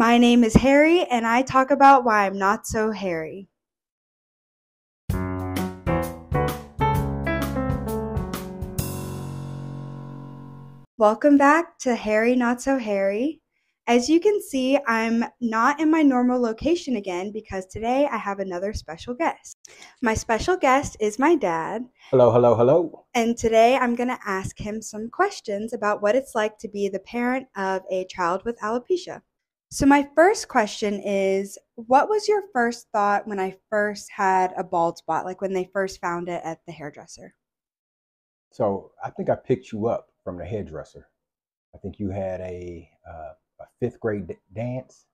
My name is Harry, and I talk about why I'm not so hairy. Welcome back to Harry Not So Hairy. As you can see, I'm not in my normal location again because today I have another special guest. My special guest is my dad, Hello, hello, hello. and today I'm going to ask him some questions about what it's like to be the parent of a child with alopecia. So, my first question is What was your first thought when I first had a bald spot, like when they first found it at the hairdresser? So I think I picked you up from the hairdresser. I think you had a uh, a fifth grade d- dance.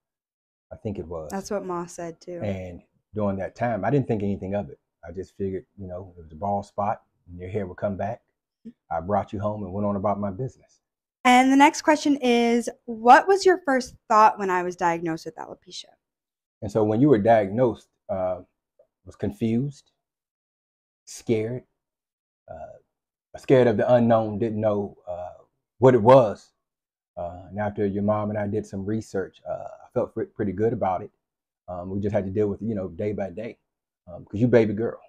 I think it was. That's what Ma said too. And during that time, I didn't think anything of it. I just figured, you know, it was a bald spot, and your hair would come back. I brought you home and went on about my business. And the next question is What was your first thought when I was diagnosed with alopecia? And so when you were diagnosed, uh, was confused, scared, uh, scared of the unknown, didn't know uh, what it was. Uh, and after your mom and I did some research, uh, I felt pretty good about it. Um, we just had to deal with, you know, day by day, because you baby girl,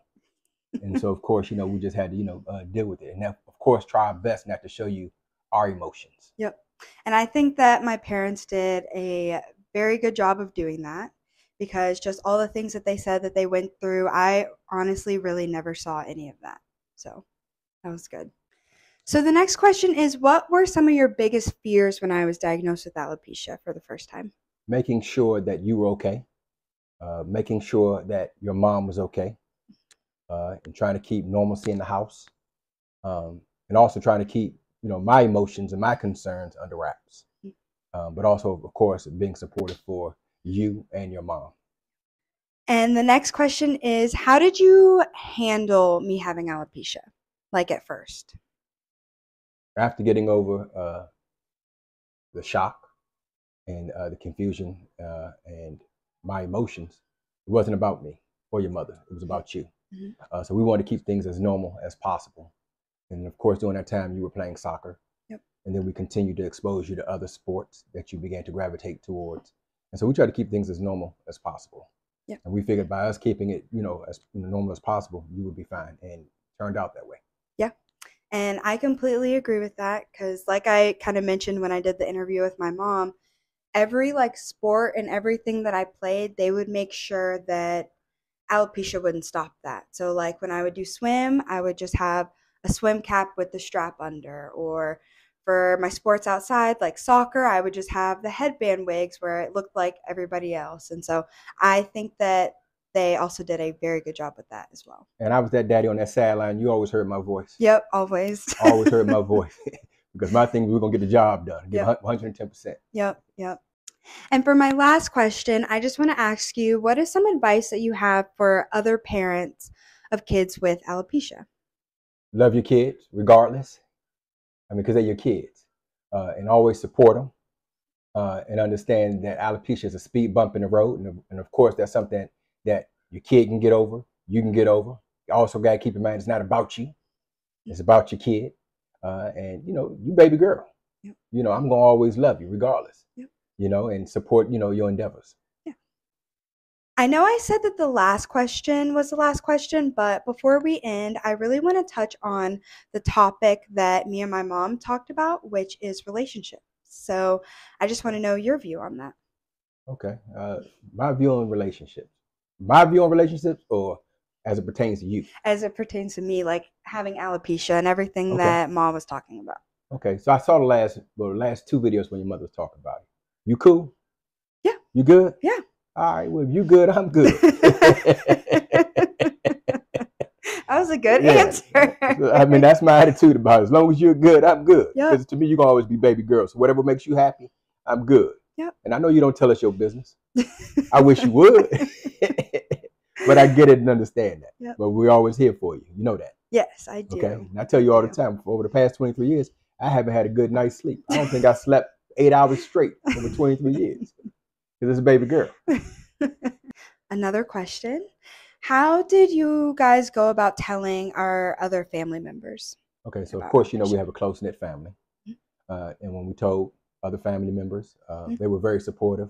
and so of course, you know, we just had to, you know, uh, deal with it, and of course, try our best not to show you our emotions. Yep. And I think that my parents did a very good job of doing that because just all the things that they said that they went through, I honestly really never saw any of that. So that was good. So the next question is What were some of your biggest fears when I was diagnosed with alopecia for the first time? Making sure that you were okay, uh, making sure that your mom was okay, uh, and trying to keep normalcy in the house, um, and also trying to keep you know my emotions and my concerns under wraps, um, but also of course being supportive for you and your mom. And the next question is How did you handle me having alopecia? Like at first? After getting over uh, the shock and uh, the confusion uh, and my emotions, it wasn't about me or your mother. It was about you. Mhm. Uh, so we wanted to keep things as normal as possible. And of course, during that time, you were playing soccer. Yep. And then we continued to expose you to other sports that you began to gravitate towards. And so we tried to keep things as normal as possible. Yep. And we figured by us keeping it, you know, as normal as possible, you would be fine. And it turned out that way. Yeah. And I completely agree with that because, like I kind of mentioned when I did the interview with my mom, every like sport and everything that I played, they would make sure that alopecia wouldn't stop that. So, like when I would do swim, I would just have a swim cap with the strap under, or for my sports outside, like soccer, I would just have the headband wigs where it looked like everybody else. And so, I think that they also did a very good job with that as well. And I was that daddy on that sideline. You always heard my voice. Yep, always. always heard my voice because my thing we we're gonna get the job done, give Yep. 110 percent. Yep, yep. And for my last question, I just want to ask you what is some advice that you have for other parents of kids with alopecia? Love your kids regardless. I mean, because they're your kids, uh, and always support them, uh, and understand that alopecia is a speed bump in the road, and, and of course that's something that your kid can get over, you can get over. You also got to keep in mind it's not about you; it's about your kid, uh, and you know, you baby girl. Yep. You know, I'm gonna always love you regardless. Yep. You know, and support you know your endeavors. I know I said that the last question was the last question, but before we end, I really want to touch on the topic that me and my mom talked about, which is relationships. So I just want to know your view on that. Okay. Uh, my view on relationships. My view on relationships, or as it pertains to you. As it pertains to me, like having alopecia and everything Okay. that mom was talking about. Okay. So I saw the last, well, the last two videos when your mother was talking about it. You cool? Yeah. You good? Yeah. All right. Well, if you good, I'm good. That was a good Yeah. answer. I mean, that's my attitude about it. As long as you're good, I'm good. Because to me, you're gonna always be baby girl. So whatever makes you happy, I'm good. Yep. And I know you don't tell us your business. I wish you would. but I get it and understand that. Yep. But we're always here for you. You know that. yes, I do. Okay. And I tell you all the time, over the past 23 years, I haven't had a good night's sleep. I don't think I slept eight hours straight over 23 years. Because it's a baby girl. Another question. How did you guys go about telling our other family members? Okay, so of course, you know, we have a close knit family. Mhm. Uh, and when we told other family members, uh, Mhm. they were very supportive.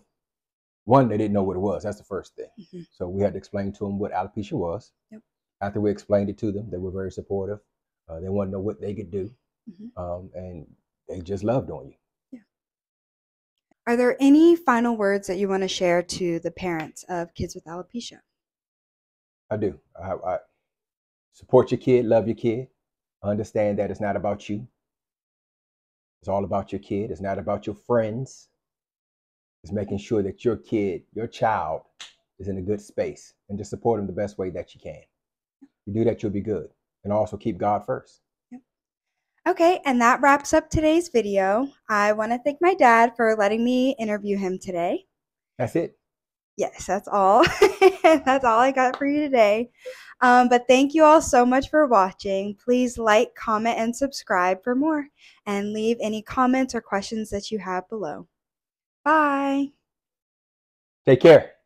one, they didn't know what it was. That's the first thing. Mhm. So we had to explain to them what alopecia was. Yep. After we explained it to them, they were very supportive. Uh, they wanted to know what they could do, Mhm. um, and they just loved on you. Are there any final words that you want to share to the parents of kids with alopecia? I do. I, I support your kid, love your kid, understand that it's not about you. It's all about your kid. It's not about your friends. It's making sure that your kid, your child, is in a good space, and just support them the best way that you can. You do that, you'll be good, and also keep God first. Okay, and that wraps up today's video. I want to thank my dad for letting me interview him today. That's it. Yes, that's all. that's all I got for you today. Um, but thank you all so much for watching. Please like, comment, and subscribe for more. And leave any comments or questions that you have below. Bye. Take care.